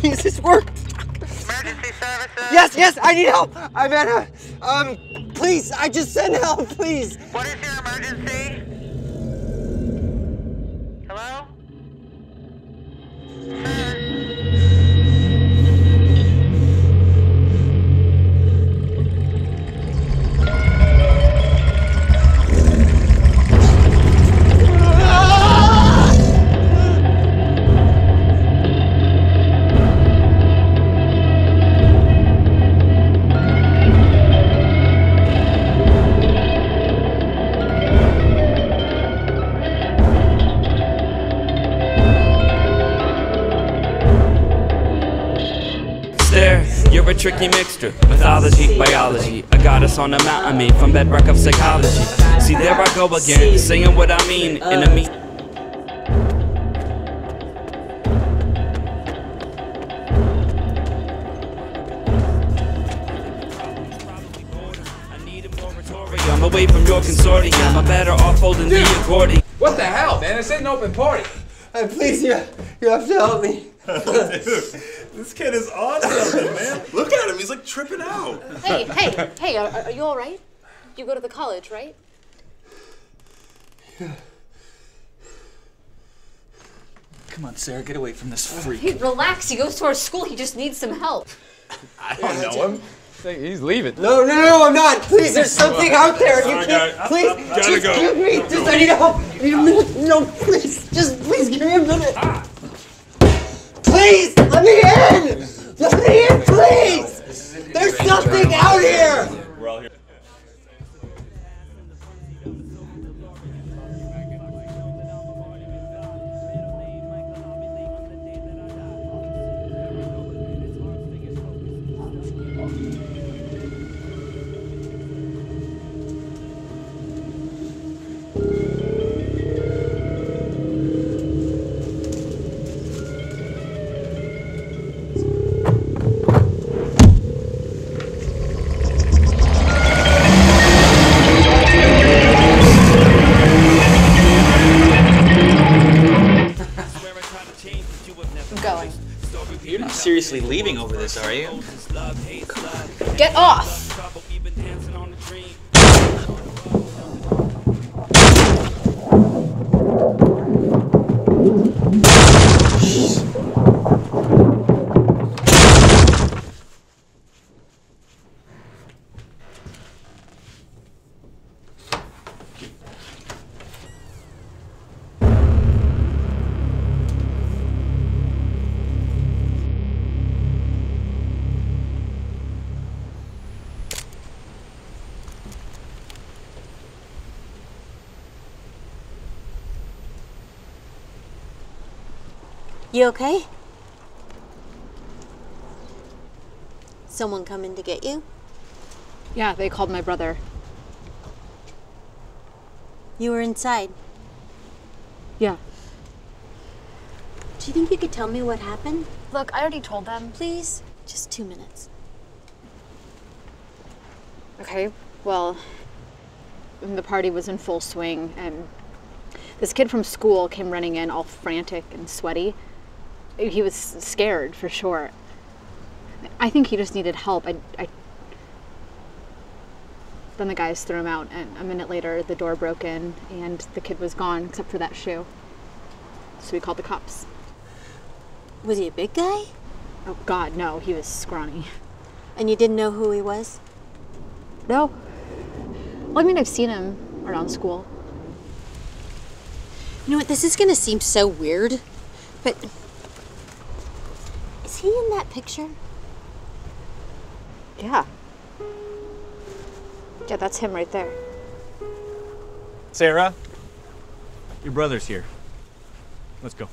Please, this worked. Emergency services. Yes, yes, I need help. I'm at a, um, please, I just send help, please. What is your emergency? You're a tricky mixture. Mythology, biology. A goddess on a mountain, me from bedrock of psychology. See, there I go again, saying what I mean in a meet. I'm away from your consortium. I'm better off holding the accordion. What the hell, man? This ain't an open party. Uh, please, you, you have to help me. This kid is on something, man. Look at him. He's like tripping out. Hey, hey, hey, are, are you all right? You go to the college, right? Yeah. Come on, Sarah, get away from this freak. Hey, relax. He goes to our school. He just needs some help. I don't know him. He's leaving. No, no, no, I'm not. Please, there's something out there. You can't. Please, I- I gotta just go. give me. Just, I need help. I need a minute. No, please, just please give me a minute. Ah. Please, let me in. Let me in, please. There's something out here. Seriously leaving over this, are you? Get off! You okay? Someone coming to get you? Yeah, they called my brother. You were inside. Yeah. Do you think you could tell me what happened? Look, I already told them. Please? Just two minutes. Okay, well, the party was in full swing, and this kid from school came running in all frantic and sweaty. He was scared for sure. I think he just needed help. I, I then the guys threw him out, and a minute later, the door broke in, and the kid was gone except for that shoe. So we called the cops. Was he a big guy? Oh, God, no, he was scrawny. And you didn't know who he was? No. Well, I mean, I've seen him around school. You know what? This is going to seem so weird, but. Is he in that picture? Yeah. Yeah, that's him right there. Sarah, Your brother's here. Let's go.